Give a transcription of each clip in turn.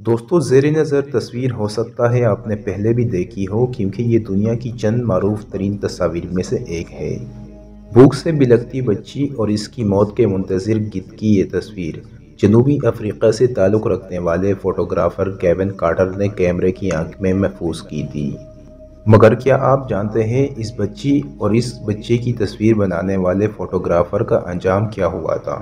दोस्तों ज़ेर नज़र तस्वीर हो सकता है, आपने पहले भी देखी हो, क्योंकि ये दुनिया की चंद मरूफ तरीन तस्वीर में से एक है। भूख से बिलकती बच्ची और इसकी मौत के मुंतज़र गिद की ये तस्वीर। जनूबी अफ्रीका से ताल्लुक़ रखने वाले फ़ोटोग्राफ़र केविन कार्टर ने कैमरे की आँख में महफूज की थी। मगर क्या आप जानते हैं, इस बच्ची और इस बच्चे की तस्वीर बनाने वाले फ़ोटोग्राफ़र का अंजाम क्या हुआ था?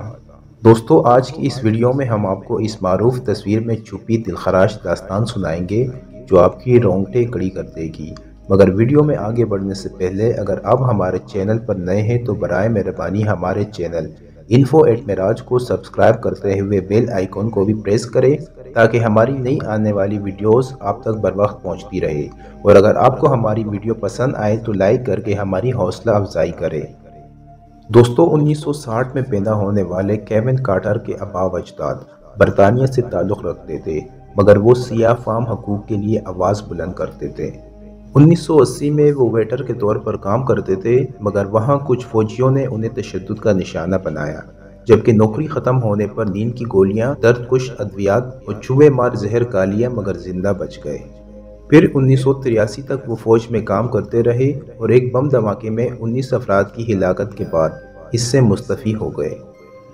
दोस्तों, आज की इस वीडियो में हम आपको इस मरूफ तस्वीर में छुपी दिलखराश दास्तान सुनाएँगे, जो आपकी रोंगटे कड़ी कर देगी। मगर वीडियो में आगे बढ़ने से पहले, अगर आप हमारे चैनल पर नए हैं तो बर मेहरबानी हमारे चैनल। इन्फो एट मराज को सब्सक्राइब करते हुए बेल आइकॉन को भी प्रेस करें, ताकि हमारी नई आने वाली वीडियोस आप तक बर वक्त पहुँचती रहे। और अगर आपको हमारी वीडियो पसंद आए तो लाइक करके हमारी हौसला अफजाई करें। दोस्तों 1960 में पैदा होने वाले केविन कार्टर के अबाव अजदाद बरतानिया से ताल्लुक़ रखते थे, मगर वो सिया फार्म हकूक़ के लिए आवाज़ बुलंद करते थे। 1980 में वो वेटर के तौर पर काम करते थे, मगर वहाँ कुछ फौजियों ने उन्हें तशद का निशाना बनाया, जबकि नौकरी ख़त्म होने पर नींद की गोलियाँ, दर्द कुश, अद्वियात और चूहे मार जहर का लिया, मगर ज़िंदा बच गए। फिर उन्नीस सौ तिरासी तक वो फौज में काम करते रहे और एक बम धमाके में 19 अफराद की हिलाकत के बाद इससे मुस्तफ़ी हो गए।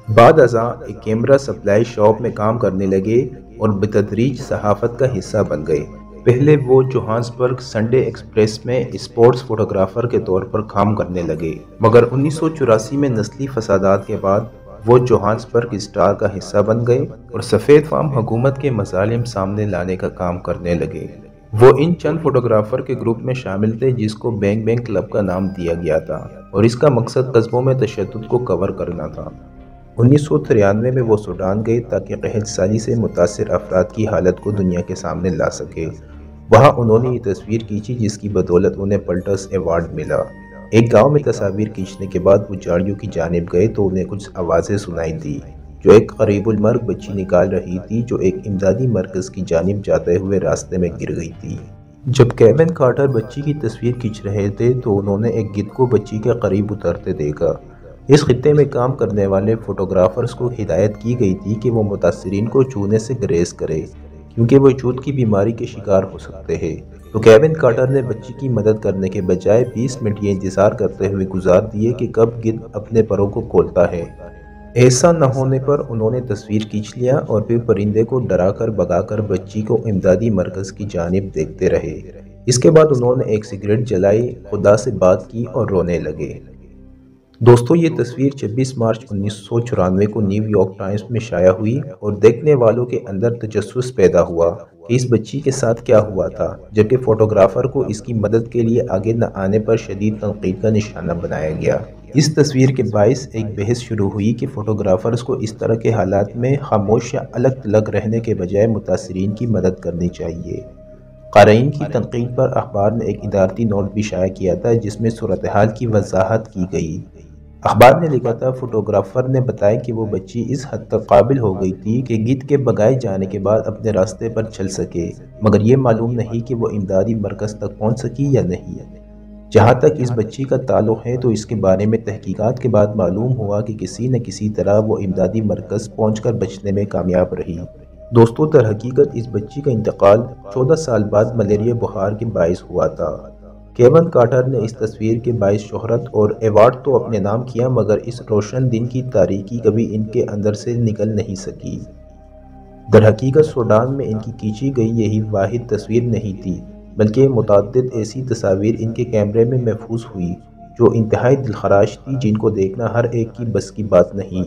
बाद अजा एक कैमरा सप्लाई शॉप में काम करने लगे और बतदरीज सहाफ़त का हिस्सा बन गए। पहले वो जोहान्सबर्ग संडे एक्सप्रेस में स्पोर्ट्स फोटोग्राफर के तौर पर काम करने लगे, मगर उन्नीस सौ चौरासी में नस्ली फसादात के बाद वो जोहान्सबर्ग स्टार का हिस्सा बन गए और सफ़ेद फार्म हुकूमत के मसालिम सामने लाने का काम करने लगे। वो इन चंद फोटोग्राफर के ग्रुप में शामिल थे जिसको बैंक बैंक क्लब का नाम दिया गया था और इसका मकसद कस्बों में तशद को कवर करना था। उन्नीस सौ तिरानवे में वो सूडान गए ताकि कहलसानी से मुतासर अफराद की हालत को दुनिया के सामने ला सके। वहाँ उन्होंने ये तस्वीर खींची जिसकी बदौलत उन्हें पल्टस अवार्ड मिला। एक गाँव में तस्वीर खींचने के बाद वो झाड़ियों की जानब गए तो उन्हें कुछ आवाज़ें सुनाई दी। जो एक करीबुलमर्ग बच्ची निकाल रही थी, जो एक इमदादी मरकज़ की जानब जाते हुए रास्ते में गिर गई थी। जब केविन कार्टर बच्ची की तस्वीर खींच रहे थे तो उन्होंने एक गिद को बच्ची के करीब उतरते देखा। इस खत्े में काम करने वाले फोटोग्राफर्स को हिदायत की गई थी कि वो मुतासरीन को चूने से ग्रेस करे, क्योंकि वो चूत की बीमारी के शिकार हो सकते हैं। तो केविन कार्टर ने बच्ची की मदद करने के बजाय 20 मिनट ये इंतज़ार करते हुए गुजार दिए कि कब गिद अपने परों को खोलता है। ऐसा न होने पर उन्होंने तस्वीर खींच लिया और फिर परिंदे को डराकर भगाकर बच्ची को इमदादी मरकज़ की जानब देखते रहे। इसके बाद उन्होंने एक सिगरेट जलाई, खुदा से बात की और रोने लगे। दोस्तों, ये तस्वीर 26 मार्च उन्नीस सौ चौरानवे को न्यूयॉर्क टाइम्स में शाया हुई और देखने वालों के अंदर तजस पैदा हुआ। इस बच्ची के साथ क्या हुआ था, जबकि फ़ोटोग्राफ़र को इसकी मदद के लिए आगे न आने पर शदीद तनकीद का निशाना बनाया गया। इस तस्वीर के बायस एक बहस शुरू हुई कि फ़ोटोग्राफ़र्स को इस तरह के हालात में खामोश या अलग थलग रहने के बजाय मुतासरीन की मदद करनी चाहिए। क़ारीन की तनकीद पर अखबार ने एक इदारती नोट भी शाया किया था, जिसमें सूरत हाल की वजाहत की गई। अखबार ने लिखा था, फोटोग्राफर ने बताया कि वो बच्ची इस हद तक काबिल हो गई थी कि गीत के बगाए जाने के बाद अपने रास्ते पर चल सके, मगर ये मालूम नहीं कि वो इमदादी मरकज़ तक पहुँच सकी या नहीं। जहाँ तक इस बच्ची का ताल्लुक़ है तो इसके बारे में तहकीकात के बाद मालूम हुआ कि किसी न किसी तरह वो इमदादी मरकज़ पहुँच कर बचने में कामयाब रही। दोस्तों तर हकीकत इस बच्ची का इंतकाल चौदह साल बाद मलेरिया बुखार के बायस हुआ था। केवन कार्टर ने इस तस्वीर के बायस शोहरत और एवार्ड तो अपने नाम किया, मगर इस रोशन दिन की तारीकी कभी इनके अंदर से निकल नहीं सकी। दर हकीकत सूडान में इनकी खींची गई यही वाहिद तस्वीर नहीं थी, बल्कि मुतद ऐसी तस्वीर इनके कैमरे में महफूज हुई, जो इंतहाई दिलखराश थी, जिनको देखना हर एक की बस की बात नहीं।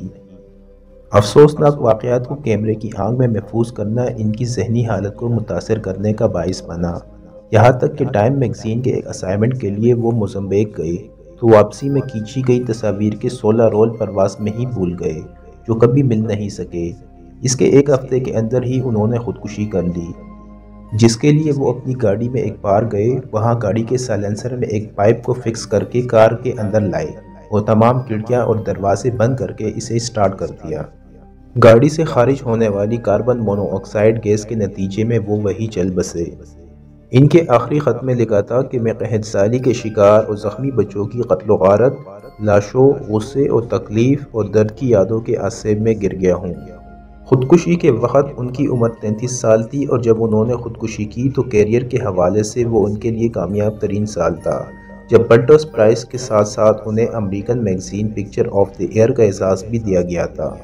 अफसोसनाक वाक़ात को कैमरे की आँख में महफूज करना इनकी जहनी हालत को मुतासर करने का बायस बना। यहाँ तक कि टाइम मैगज़ीन के एक असाइनमेंट के लिए वो मोजम्बिक गए तो वापसी में खींची गई तस्वीर के सोलह रोल परवास में ही भूल गए, जो कभी मिल नहीं सके। इसके एक हफ़्ते के अंदर ही उन्होंने खुदकुशी कर ली, जिसके लिए वो अपनी गाड़ी में एक बार गए, वहाँ गाड़ी के साइलेंसर में एक पाइप को फिक्स करके कार के अंदर लाए, और तमाम खिड़कियाँ और दरवाजे बंद करके इसे स्टार्ट कर दिया। गाड़ी से खारिज होने वाली कार्बन मोनोऑक्साइड गैस के नतीजे में वो वही चल बसे। इनके आखिरी ख़त में लिखा था कि मैं कहद साली के शिकार और ज़ख्मी बच्चों की कत्ल गारत, लाशों, गुस्से और तकलीफ़ और दर्द की यादों के आसेब में गिर गया हूँ। खुदकुशी के वक्त उनकी उम्र तैंतीस साल थी और जब उन्होंने खुदकुशी की तो कैरियर के हवाले से वो उनके लिए कामयाब तरीन साल था। जब बल्टर्स प्राइस के साथ साथ उन्हें American magazine picture of the year का एहसास भी दिया गया था।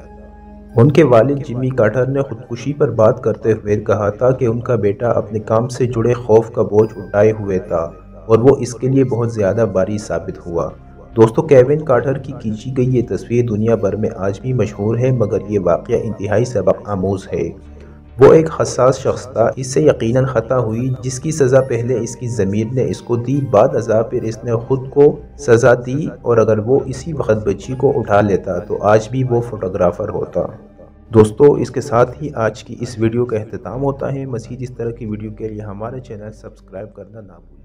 उनके वालिद जिमी कार्टर ने खुदकुशी पर बात करते हुए कहा था कि उनका बेटा अपने काम से जुड़े खौफ का बोझ उठाए हुए था और वो इसके लिए बहुत ज़्यादा बारी साबित हुआ। दोस्तों, केविन कार्टर की खींची गई ये तस्वीर दुनिया भर में आज भी मशहूर है, मगर ये वाक़ इंतहाई सबक आमोज़ है। वो एक हसास शख्स था। इससे यकीनन ख़ता हुई, जिसकी सज़ा पहले इसकी ज़मीर ने इसको दी, बाद अजा फिर इसने ख़ुद को सज़ा दी और अगर वो इसी वक्त बच्ची को उठा लेता तो आज भी वो फ़ोटोग्राफ़र होता। दोस्तों, इसके साथ ही आज की इस वीडियो का अहतमाम होता है। मज़ीद इस तरह की वीडियो के लिए हमारे चैनल सब्सक्राइब करना ना भूलें।